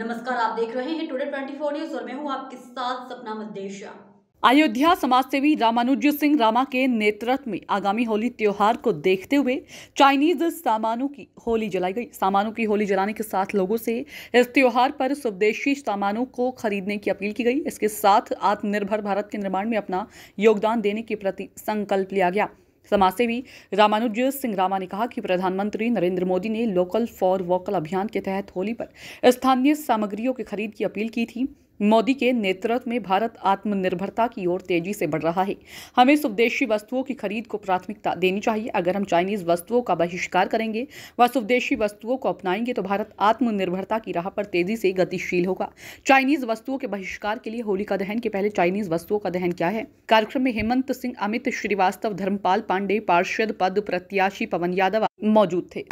आप देख रहे हैं टुडे 24 न्यूज़ और मैं हूँ आपके साथ सपना मदेशिया अयोध्या समाजसेवी रामानुज सिंह रामा के नेतृत्व में आगामी होली त्योहार को देखते हुए चाइनीज़ सामानों की होली जलाई गई। सामानों की होली जलाने के साथ लोगों से इस त्योहार पर स्वदेशी सामानों को खरीदने की अपील की गई। इसके साथ आत्मनिर्भर भारत के निर्माण में अपना योगदान देने के प्रति संकल्प लिया गया। समाजसेवी रामानुज सिंह रामा ने कहा कि प्रधानमंत्री नरेंद्र मोदी ने लोकल फॉर वोकल अभियान के तहत होली पर स्थानीय सामग्रियों की खरीद की अपील की थी। मोदी के नेतृत्व में भारत आत्मनिर्भरता की ओर तेज़ी से बढ़ रहा है। हमें स्वदेशी वस्तुओं की खरीद को प्राथमिकता देनी चाहिए। अगर हम चाइनीज़ वस्तुओं का बहिष्कार करेंगे व स्वदेशी वस्तुओं को अपनाएँगे तो भारत आत्मनिर्भरता की राह पर तेज़ी से गतिशील होगा। चाइनीज़ वस्तुओं के बहिष्कार के लिए होलिका दहन के पहले चाइनीज़ वस्तुओं का दहन क्या है? कार्यक्रम में हेमंत सिंह, अमित श्रीवास्तव, धर्मपाल पांडे, पार्षद पद प्रत्याशी पवन यादव मौजूद थे।